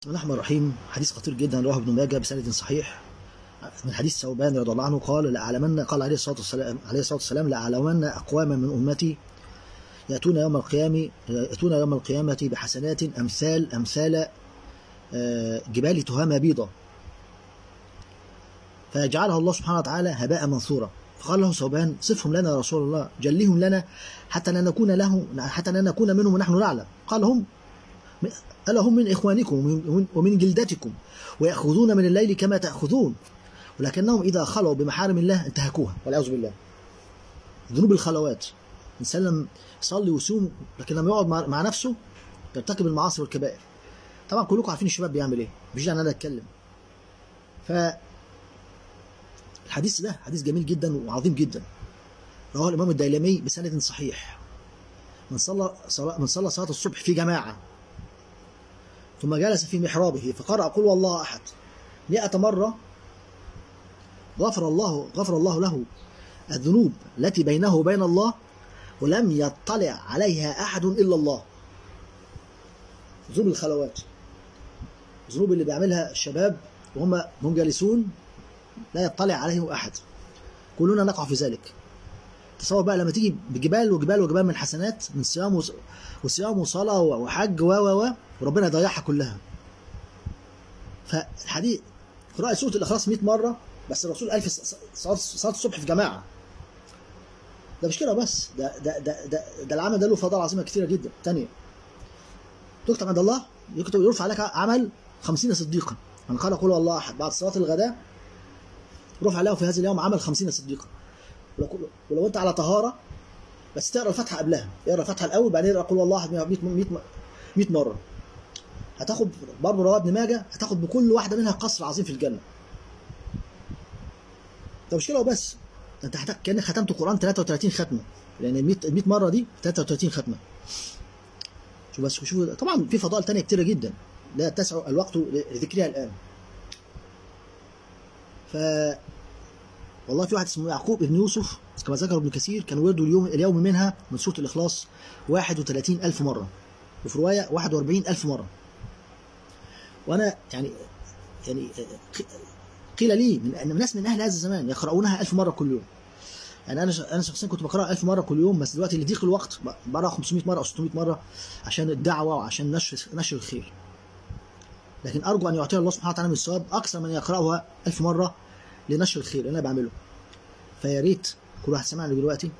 بسم الله الرحمن الرحيم. حديث خطير جدا رواه ابن ماجه بسند صحيح. من حديث ثوبان رضي الله عنه قال لأعلمن قال عليه الصلاة والسلام عليه الصلاة والسلام لأعلمن أقواما من أمتي يأتون يوم القيامة يأتون يوم القيامة بحسنات أمثال أمثال جبال تهامة بيضة. فيجعلها الله سبحانه وتعالى هباء منثورا. فقال له ثوبان صفهم لنا يا رسول الله جلهم لنا حتى لا نكون له حتى لا نكون منهم ونحن نعلم. قال هم ألا هم من إخوانكم ومن جلدتكم ويأخذون من الليل كما تأخذون. ولكنهم إذا خلوا بمحارم الله انتهكوها. والعياذ بالله. ذنوب الخلوات. الإنسان لما يصلي ويصوم لكن لما يقعد مع نفسه يرتكب المعاصي والكبائر. طبعا كلكم عارفين الشباب بيعمل إيه. مش داعي أنا أتكلم. ف الحديث ده حديث جميل جدا وعظيم جدا. رواه الإمام الديلمي بسند صحيح. من صلى من صلى صلاة الصبح في جماعة ثم جلس في محرابه فقرأ قل والله أحد. مئة مرة غفر الله غفر الله له الذنوب التي بينه وبين الله ولم يطلع عليها أحد إلا الله. ذنوب الخلوات. الذنوب اللي بيعملها الشباب وهم هم جالسون لا يطلع عليهم أحد. كلنا نقع في ذلك. تصور بقى لما تيجي بجبال وجبال وجبال من حسنات من صيام وصيام وصلاة وحج و و و وربنا يضيعها كلها. فالحديث قراءة سورة الإخلاص 100 مرة بس الرسول قال في صلاة الصبح في جماعة. ده مش كده بس ده ده ده ده, ده العمل ده له فضائل عظيمة كثيرة جدا. تانية تكتب عند الله يكتب يرفع لك عمل 50 صديقا. من قال قول الله أحد. بعد صلاة الغداء رفع له في هذا اليوم عمل 50 صديقا. ولو انت على طهارة بس تقرأ الفاتحة قبلها. اقرأ الفاتحة الأول بعدين اقرا قول الله أحد 100 100 100 مرة. هتاخد برضه رواه ابن ماجه هتاخد بكل واحدة منها قصر عظيم في الجنة. ده مش كده وبس. انت هتك... كأنك ختمت القران 33 ختمة. لأن ال 100 100 مرة دي 33 ختمة. شوف بس شوف طبعا في فضائل ثانية كتيرة جدا. لا تسع الوقت لذكرها الآن. ف والله في واحد اسمه يعقوب ابن يوسف كما ذكر ابن كثير كان ورده اليوم اليوم منها من سورة الإخلاص 31000 مرة وفي رواية 41000 مرة. وأنا يعني يعني قيل لي من ناس من أهل هذا الزمان يقرؤونها ألف مرة كل يوم. يعني أنا أنا شخصيا كنت بقرأها 1000 مرة كل يوم بس دلوقتي لضيق الوقت بقرأها 500 مرة أو 600 مرة عشان الدعوة وعشان نشر نشر الخير. لكن أرجو أن يعطينا الله سبحانه وتعالى من الثواب أكثر من يقرأها 1000 مرة لنشر الخير اللي أنا بعمله. فيا ريت كل واحد سمعني دلوقتي.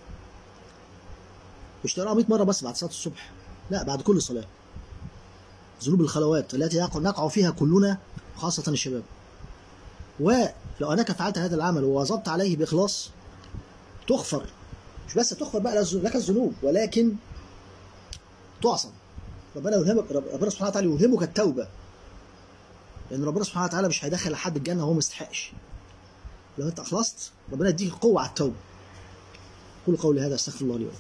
مش تقراها 100 مرة بس بعد صلاة الصبح. لا بعد كل صلاة. ذنوب الخلوات التي نقع فيها كلنا خاصة الشباب. ولو أنك فعلت هذا العمل وواظبت عليه بإخلاص تغفر. مش بس تغفر بقى لك الذنوب ولكن تعصم. ربنا يلهمك ربنا سبحانه وتعالى يلهمك التوبة. لأن ربنا سبحانه وتعالى مش هيدخل حد الجنة وهو ما يستحقش. لو أنت أخلصت ربنا يديك قوة على التوبة. كل قولي هذا استغفر الله لي ولكم.